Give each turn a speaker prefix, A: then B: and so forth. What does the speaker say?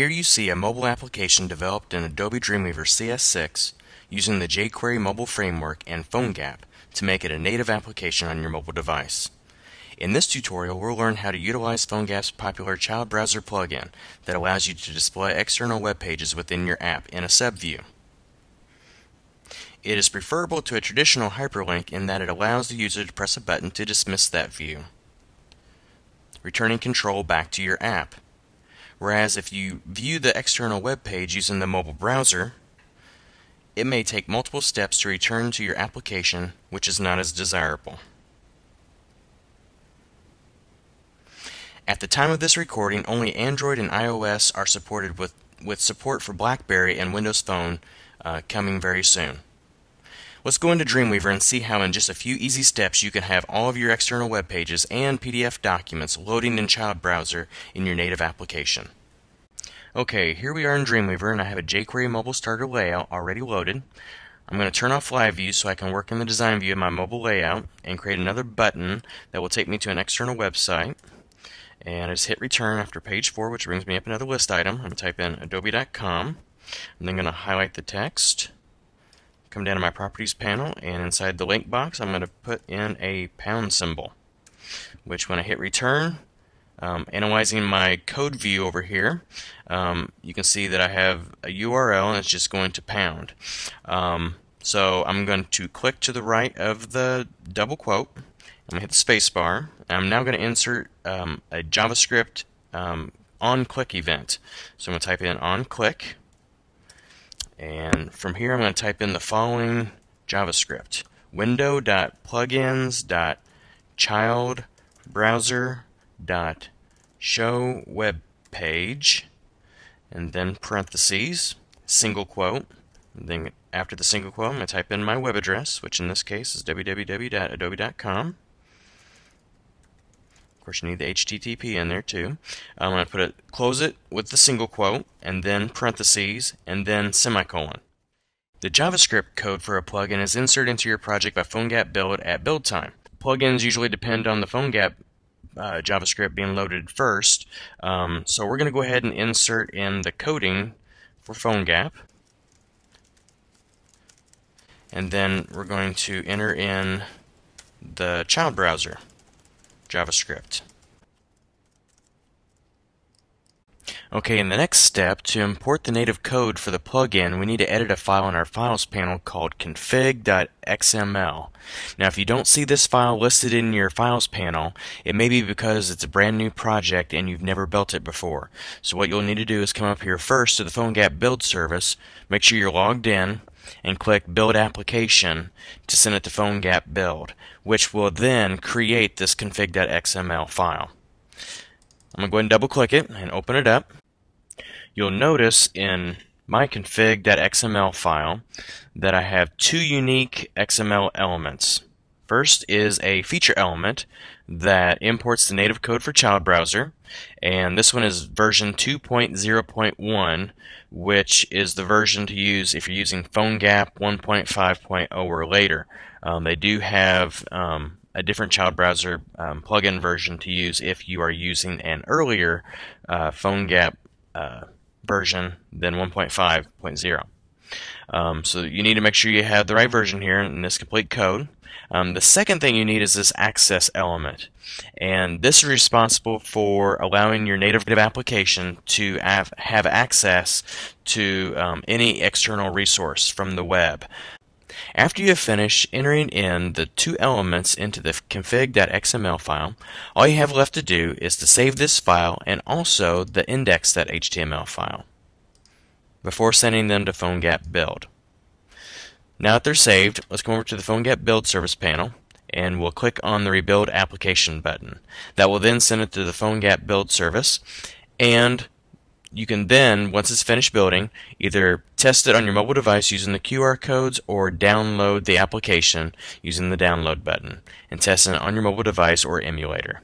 A: Here you see a mobile application developed in Adobe Dreamweaver CS6 using the jQuery mobile framework and PhoneGap to make it a native application on your mobile device. In this tutorial, we'll learn how to utilize PhoneGap's popular child browser plugin that allows you to display external web pages within your app in a subview. It is preferable to a traditional hyperlink in that it allows the user to press a button to dismiss that view, returning control back to your app. Whereas if you view the external web page using the mobile browser, it may take multiple steps to return to your application, which is not as desirable. At the time of this recording, only Android and iOS are supported with, with support for BlackBerry and Windows Phone uh, coming very soon. Let's go into Dreamweaver and see how in just a few easy steps you can have all of your external web pages and PDF documents loading in Child Browser in your native application. Okay, here we are in Dreamweaver and I have a jQuery mobile starter layout already loaded. I'm going to turn off live view so I can work in the design view of my mobile layout and create another button that will take me to an external website. And I just hit return after page 4 which brings me up another list item. I'm going to type in adobe.com. I'm then going to highlight the text, come down to my properties panel, and inside the link box I'm going to put in a pound symbol. Which when I hit return um, analyzing my code view over here, um, you can see that I have a URL and it's just going to pound. Um, so I'm going to click to the right of the double quote. I'm going to hit the space bar. I'm now going to insert um, a JavaScript um, on click event. So I'm going to type in on click. And from here I'm going to type in the following JavaScript. window.plugins.child browser dot show web page and then parentheses single quote and then after the single quote I'm going to type in my web address which in this case is www.adobe.com of course you need the HTTP in there too I'm going to put it close it with the single quote and then parentheses and then semicolon the JavaScript code for a plugin is inserted into your project by PhoneGap build at build time plugins usually depend on the PhoneGap uh, JavaScript being loaded first. Um, so we're going to go ahead and insert in the coding for PhoneGap. And then we're going to enter in the child browser JavaScript. Okay, in the next step, to import the native code for the plugin, we need to edit a file in our Files panel called config.xml. Now, if you don't see this file listed in your Files panel, it may be because it's a brand new project and you've never built it before. So what you'll need to do is come up here first to the PhoneGap build service, make sure you're logged in, and click Build Application to send it to PhoneGap Build, which will then create this config.xml file. I'm going to go ahead and double click it and open it up you'll notice in my config.xml file that I have two unique XML elements. First is a feature element that imports the native code for child browser and this one is version 2.0.1 which is the version to use if you're using PhoneGap 1.5.0 or later. Um, they do have um, a different child browser um, plugin version to use if you are using an earlier uh, PhoneGap uh, version than 1.5.0. Um, so you need to make sure you have the right version here in this complete code. Um, the second thing you need is this access element. And this is responsible for allowing your native application to have, have access to um, any external resource from the web. After you have finished entering in the two elements into the config.xml file, all you have left to do is to save this file and also the index.html file before sending them to PhoneGap build. Now that they're saved, let's come over to the PhoneGap build service panel and we'll click on the rebuild application button. That will then send it to the PhoneGap build service and you can then, once it's finished building, either test it on your mobile device using the QR codes or download the application using the download button and test it on your mobile device or emulator.